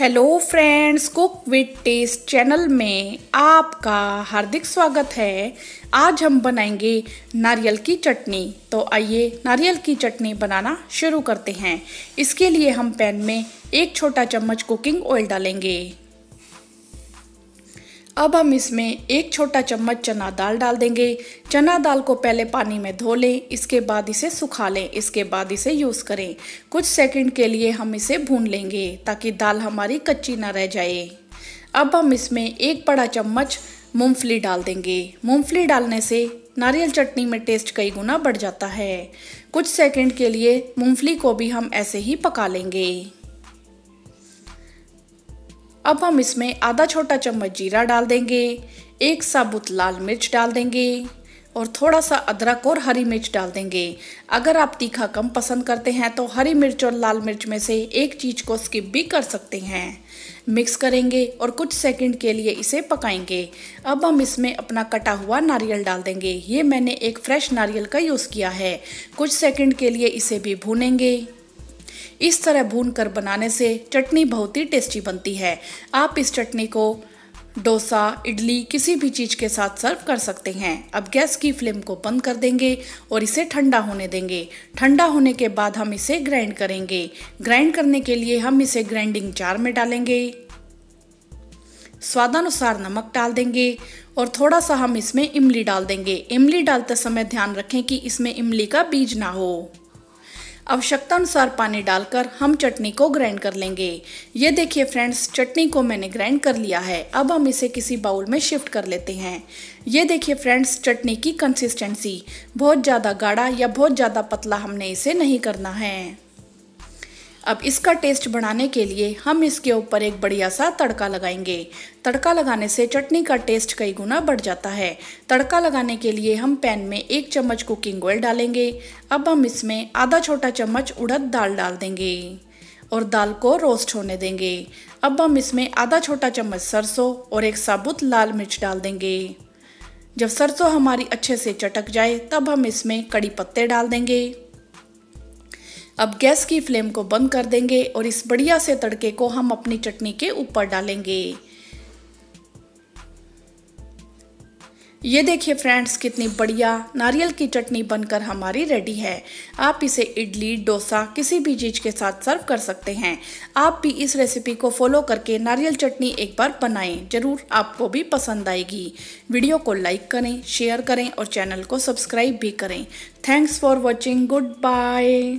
Hello friends cook with taste channel में आपका हार्दिक स्वागत है। आज हम बनाएँगे नारियल की चटनी। तो आइए नारियल की चटनी बनाना शुरू करते हैं। इसके लिए हम पैन में एक छोटा चम्मच कुकिंग ऑयल डालेंगे। अब हम इसमें एक छोटा चम्मच चना दाल डाल देंगे। चना दाल को पहले पानी में धो लें, इसके बाद इसे सुखा लें, इसके बाद इसे यूज़ करें। कुछ सेकंड के लिए हम इसे भून लेंगे ताकि दाल हमारी कच्ची ना रह जाए। अब हम इसमें एक बड़ा चम्मच मूंगफली डाल देंगे। मूंगफली डालने से नारियल चटनी में टेस्ट कई गुना बढ़ जाता है। कुछ सेकंड के लिए मूंगफली को भी हम ऐसे ही पका लेंगे। अब हम इसमें आधा छोटा चम्मच जीरा डाल देंगे, एक साबुत लाल मिर्च डाल देंगे और थोड़ा सा अदरक और हरी मिर्च डाल देंगे। अगर आप तीखा कम पसंद करते हैं तो हरी मिर्च और लाल मिर्च में से एक चीज़ को स्किप भी कर सकते हैं। मिक्स करेंगे और कुछ सेकंड के लिए इसे पकाएँगे। अब हम इसमें अपना कटा हुआ नारियल डाल देंगे। ये मैंने एक फ्रेश नारियल का यूज़ किया है। कुछ सेकंड के लिए इसे भी भूनेंगे। इस तरह भून कर बनाने से चटनी बहुत ही टेस्टी बनती है। आप इस चटनी को डोसा, इडली, किसी भी चीज़ के साथ सर्व कर सकते हैं। अब गैस की फ्लेम को बंद कर देंगे और इसे ठंडा होने देंगे। ठंडा होने के बाद हम इसे ग्राइंड करेंगे। ग्राइंड करने के लिए हम इसे ग्राइंडिंग जार में डालेंगे। स्वादानुसार नमक डाल देंगे और थोड़ा सा हम इसमें इमली डाल देंगे। इमली डालते समय ध्यान रखें कि इसमें इमली का बीज ना हो। आवश्यकता अनुसार पानी डालकर हम चटनी को ग्राइंड कर लेंगे। ये देखिए फ्रेंड्स चटनी को मैंने ग्राइंड कर लिया है। अब हम इसे किसी बाउल में शिफ्ट कर लेते हैं। ये देखिए फ्रेंड्स चटनी की कंसिस्टेंसी बहुत ज़्यादा गाढ़ा या बहुत ज़्यादा पतला हमने इसे नहीं करना है। अब इसका टेस्ट बढ़ाने के लिए हम इसके ऊपर एक बढ़िया सा तड़का लगाएँगे। तड़का लगाने से चटनी का टेस्ट कई गुना बढ़ जाता है। तड़का लगाने के लिए हम पैन में एक चम्मच कुकिंग ऑयल डालेंगे। अब हम इसमें आधा छोटा चम्मच उड़द दाल डाल देंगे और दाल को रोस्ट होने देंगे। अब हम इसमें आधा छोटा चम्मच सरसों और एक साबुत लाल मिर्च डाल देंगे। जब सरसों हमारी अच्छे से चटक जाए, तब हम इसमें कड़ी पत्ते डाल देंगे। अब गैस की फ्लेम को बंद कर देंगे और इस बढ़िया से तड़के को हम अपनी चटनी के ऊपर डालेंगे। ये देखिए फ्रेंड्स, कितनी बढ़िया नारियल की चटनी बनकर हमारी रेडी है। आप इसे इडली, डोसा, किसी भी चीज़ के साथ सर्व कर सकते हैं। आप भी इस रेसिपी को फॉलो करके नारियल चटनी एक बार बनाएँ। ज़रूर आपको भी पसंद आएगी। वीडियो को लाइक करें, शेयर करें और चैनल को सब्सक्राइब भी करें। Thanks for watching. Good bye.